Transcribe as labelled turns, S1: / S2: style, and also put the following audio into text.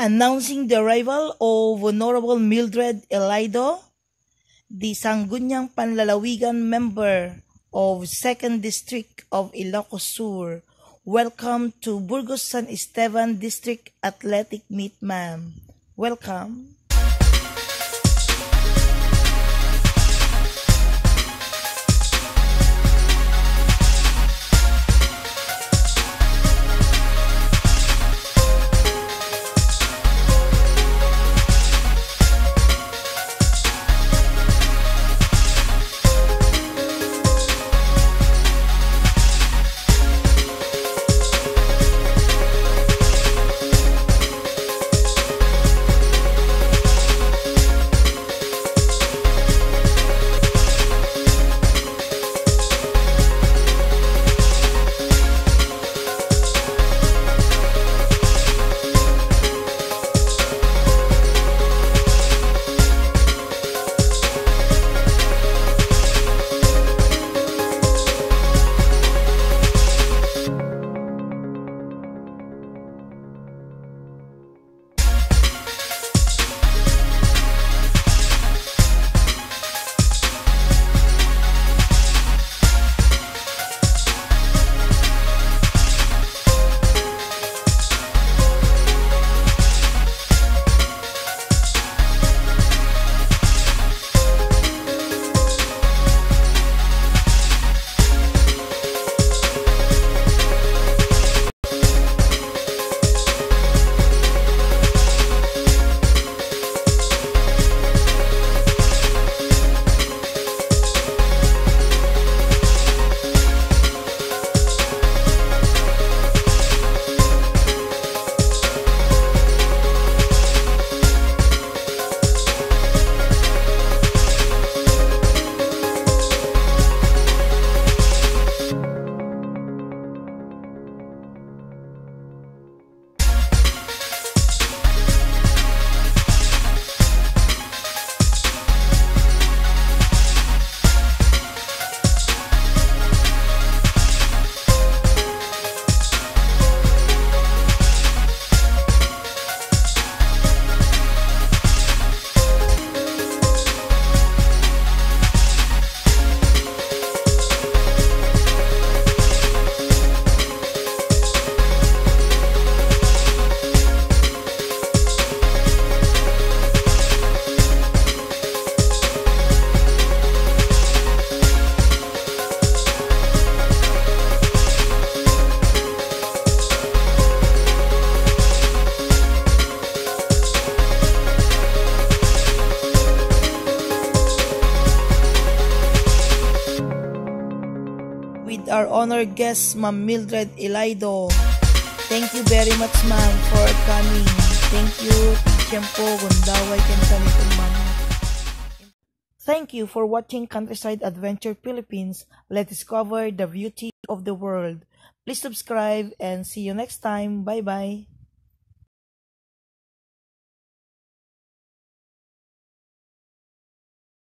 S1: Announcing the arrival of Honorable Mildred Elido, the Sangguniang Panlalawigan member of 2nd District of Ilocos Sur. Welcome to Burgos San Esteban District Athletic Meet, ma'am. Welcome. With our honored guest, Ma'am Mildred Elaydo. Thank you very much, ma'am, for coming. Thank you, Tiempo Gundaway. Thank you for watching Countryside Adventure Philippines. Let's discover the beauty of the world. Please subscribe and see you next time. Bye-bye.